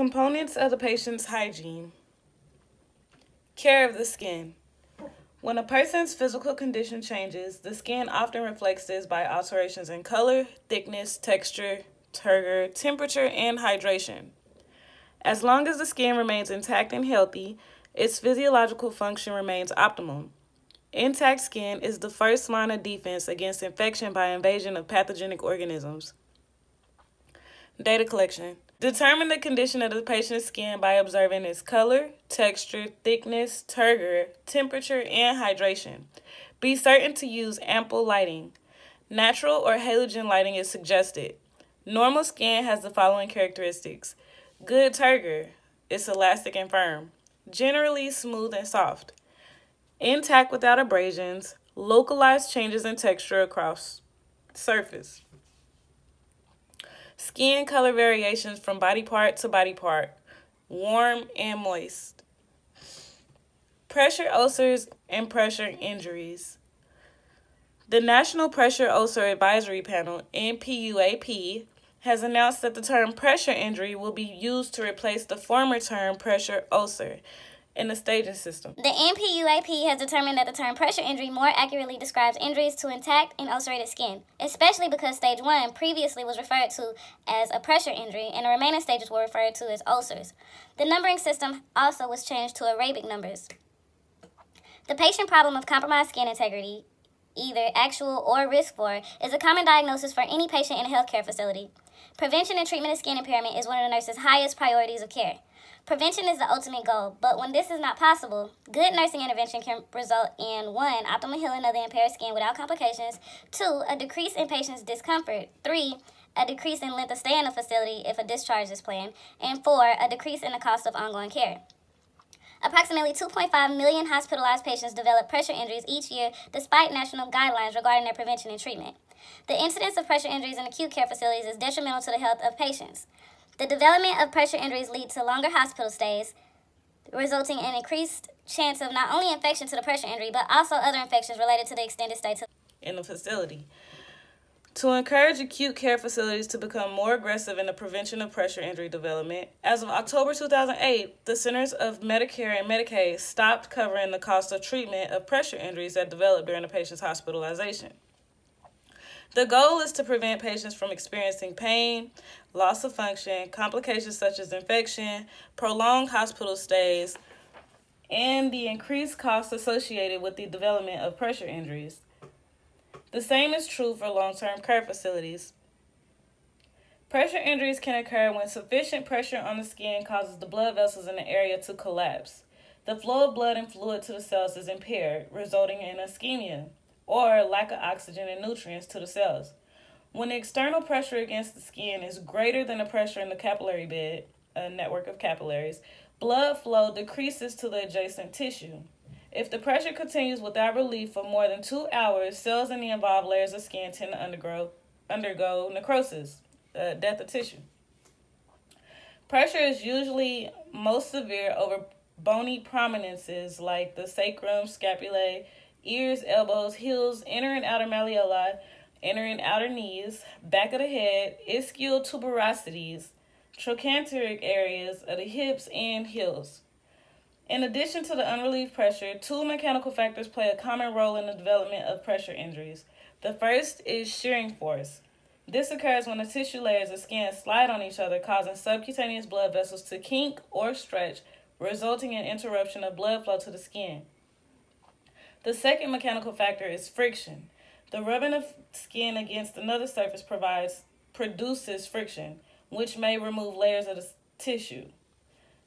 Components of the patient's hygiene. Care of the skin. When a person's physical condition changes, the skin often reflects this by alterations in color, thickness, texture, turgor, temperature, and hydration. As long as the skin remains intact and healthy, its physiological function remains optimal. Intact skin is the first line of defense against infection by invasion of pathogenic organisms. Data collection. Determine the condition of the patient's skin by observing its color, texture, thickness, turgor, temperature, and hydration. Be certain to use ample lighting. Natural or halogen lighting is suggested. Normal skin has the following characteristics good turgor, it's elastic and firm, generally smooth and soft, intact without abrasions, localized changes in texture across surface. Skin color variations from body part to body part, warm and moist. Pressure ulcers and pressure injuries. The National Pressure Ulcer Advisory Panel, NPUAP, has announced that the term pressure injury will be used to replace the former term pressure ulcer in the staging system. The NPUAP has determined that the term pressure injury more accurately describes injuries to intact and ulcerated skin, especially because stage 1 previously was referred to as a pressure injury and the remaining stages were referred to as ulcers. The numbering system also was changed to Arabic numbers. The patient problem of compromised skin integrity, either actual or risk for, is a common diagnosis for any patient in a healthcare facility. Prevention and treatment of skin impairment is one of the nurse's highest priorities of care. Prevention is the ultimate goal, but when this is not possible, good nursing intervention can result in one, optimal healing of the impaired skin without complications, two, a decrease in patient's discomfort, three, a decrease in length of stay in the facility if a discharge is planned, and four, a decrease in the cost of ongoing care. Approximately 2.5 million hospitalized patients develop pressure injuries each year despite national guidelines regarding their prevention and treatment. The incidence of pressure injuries in acute care facilities is detrimental to the health of patients. The development of pressure injuries lead to longer hospital stays, resulting in increased chance of not only infection to the pressure injury, but also other infections related to the extended stay in the facility. To encourage acute care facilities to become more aggressive in the prevention of pressure injury development, as of October 2008, the Centers of Medicare and Medicaid stopped covering the cost of treatment of pressure injuries that develop during a patient's hospitalization. The goal is to prevent patients from experiencing pain, loss of function, complications such as infection, prolonged hospital stays, and the increased costs associated with the development of pressure injuries. The same is true for long term care facilities. Pressure injuries can occur when sufficient pressure on the skin causes the blood vessels in the area to collapse. The flow of blood and fluid to the cells is impaired, resulting in ischemia or lack of oxygen and nutrients to the cells. When the external pressure against the skin is greater than the pressure in the capillary bed, a network of capillaries, blood flow decreases to the adjacent tissue. If the pressure continues without relief for more than two hours, cells in the involved layers of skin tend to undergo, undergo necrosis, uh, death of tissue. Pressure is usually most severe over bony prominences like the sacrum, scapulae, ears, elbows, heels, inner and outer malleoli, inner and outer knees, back of the head, ischial tuberosities, trochanteric areas of the hips and heels. In addition to the unrelieved pressure, two mechanical factors play a common role in the development of pressure injuries. The first is shearing force. This occurs when the tissue layers of skin slide on each other, causing subcutaneous blood vessels to kink or stretch, resulting in interruption of blood flow to the skin. The second mechanical factor is friction. The rubbing of skin against another surface provides produces friction, which may remove layers of the tissue.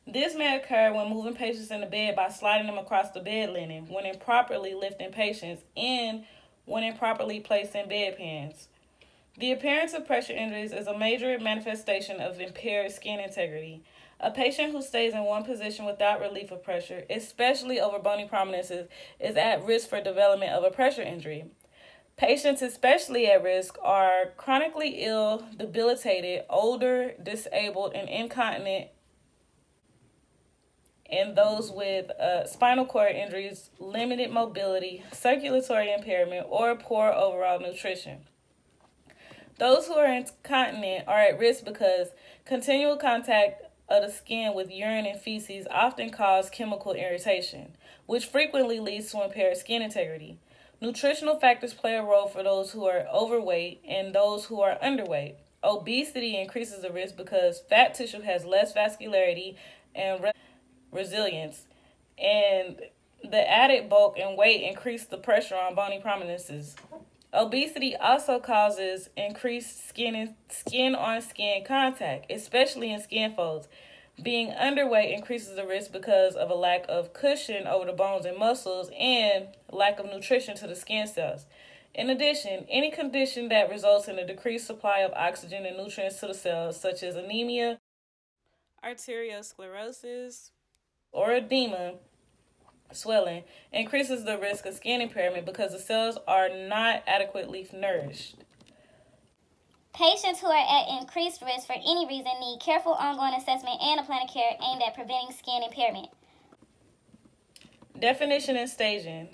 This may occur when moving patients in the bed by sliding them across the bed linen, when improperly lifting patients, and when improperly placing bedpans. The appearance of pressure injuries is a major manifestation of impaired skin integrity. A patient who stays in one position without relief of pressure, especially over bony prominences, is at risk for development of a pressure injury. Patients, especially at risk, are chronically ill, debilitated, older, disabled, and incontinent, and those with uh, spinal cord injuries, limited mobility, circulatory impairment, or poor overall nutrition. Those who are incontinent are at risk because continual contact of the skin with urine and feces often cause chemical irritation, which frequently leads to impaired skin integrity. Nutritional factors play a role for those who are overweight and those who are underweight. Obesity increases the risk because fat tissue has less vascularity and re- resilience, and the added bulk and weight increase the pressure on bony prominences. Obesity also causes increased skin and skin on skin contact, especially in skin folds. Being underweight increases the risk because of a lack of cushion over the bones and muscles and lack of nutrition to the skin cells. In addition, any condition that results in a decreased supply of oxygen and nutrients to the cells, such as anemia, arteriosclerosis, or edema, swelling, increases the risk of skin impairment because the cells are not adequately nourished. Patients who are at increased risk for any reason need careful ongoing assessment and a plan of care aimed at preventing skin impairment. Definition and staging.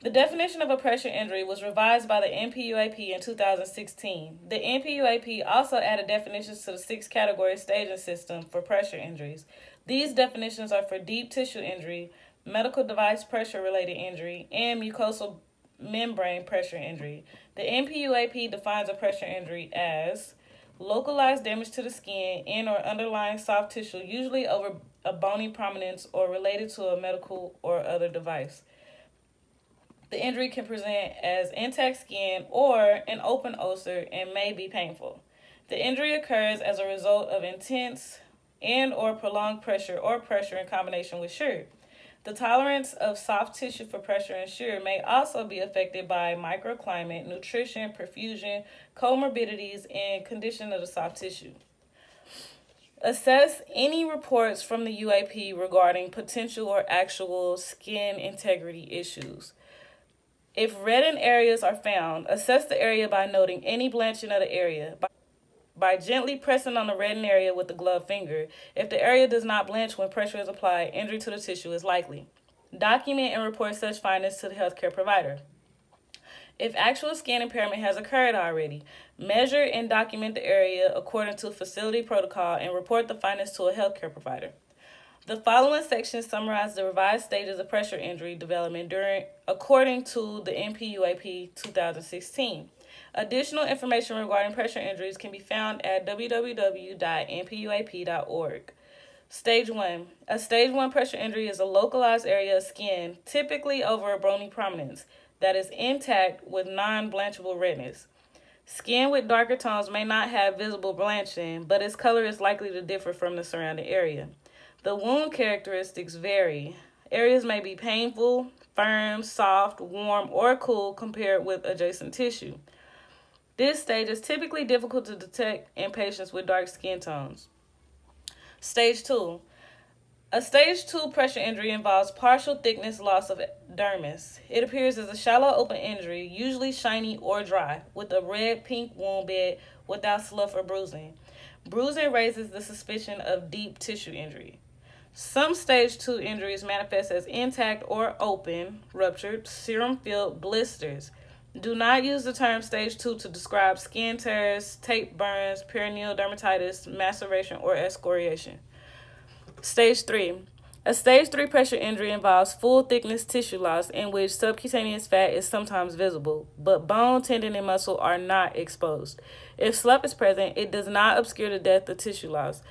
The definition of a pressure injury was revised by the NPUAP in 2016. The NPUAP also added definitions to the six category staging system for pressure injuries. These definitions are for deep tissue injury, medical device pressure related injury, and mucosal membrane pressure injury. The NPUAP defines a pressure injury as localized damage to the skin and or underlying soft tissue, usually over a bony prominence or related to a medical or other device. The injury can present as intact skin or an open ulcer and may be painful. The injury occurs as a result of intense and or prolonged pressure or pressure in combination with shear. The tolerance of soft tissue for pressure and shear may also be affected by microclimate, nutrition, perfusion, comorbidities, and condition of the soft tissue. Assess any reports from the UAP regarding potential or actual skin integrity issues. If reddened areas are found, assess the area by noting any blanching of the area. By, by gently pressing on the reddened area with the gloved finger. If the area does not blanch when pressure is applied, injury to the tissue is likely. Document and report such findings to the healthcare provider. If actual skin impairment has occurred already, measure and document the area according to facility protocol and report the findings to a healthcare provider. The following sections summarize the revised stages of pressure injury development during according to the NPUAP 2016. Additional information regarding pressure injuries can be found at www.npuap.org. Stage 1. A stage 1 pressure injury is a localized area of skin, typically over a bony prominence, that is intact with non blanchable redness. Skin with darker tones may not have visible blanching, but its color is likely to differ from the surrounding area. The wound characteristics vary. Areas may be painful, firm, soft, warm, or cool compared with adjacent tissue. This stage is typically difficult to detect in patients with dark skin tones. Stage 2. A stage 2 pressure injury involves partial thickness loss of dermis. It appears as a shallow open injury, usually shiny or dry, with a red pink wound bed without slough or bruising. Bruising raises the suspicion of deep tissue injury. Some stage 2 injuries manifest as intact or open, ruptured, serum filled blisters. Do not use the term stage 2 to describe skin tears, tape burns, perineal dermatitis, maceration, or excoriation. Stage 3. A stage 3 pressure injury involves full thickness tissue loss in which subcutaneous fat is sometimes visible, but bone, tendon, and muscle are not exposed. If slough is present, it does not obscure the depth of tissue loss.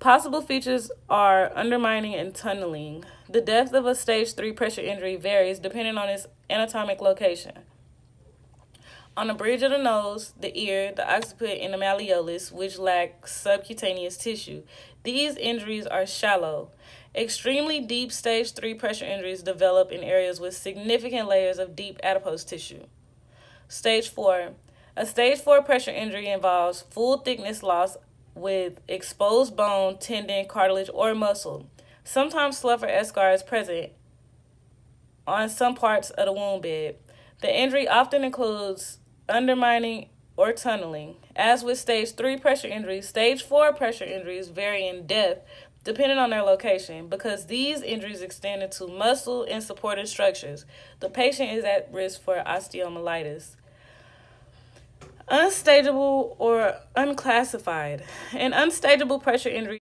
Possible features are undermining and tunneling. The depth of a stage 3 pressure injury varies depending on its anatomic location. On the bridge of the nose, the ear, the occiput, and the malleolus, which lack subcutaneous tissue. These injuries are shallow. Extremely deep stage 3 pressure injuries develop in areas with significant layers of deep adipose tissue. Stage 4. A stage 4 pressure injury involves full thickness loss with exposed bone, tendon, cartilage, or muscle. Sometimes slough or eschar is present on some parts of the wound bed. The injury often includes undermining or tunneling. As with stage 3 pressure injuries, stage 4 pressure injuries vary in depth depending on their location because these injuries extend into muscle and supportive structures. The patient is at risk for osteomyelitis. Unstageable or unclassified. An unstageable pressure injury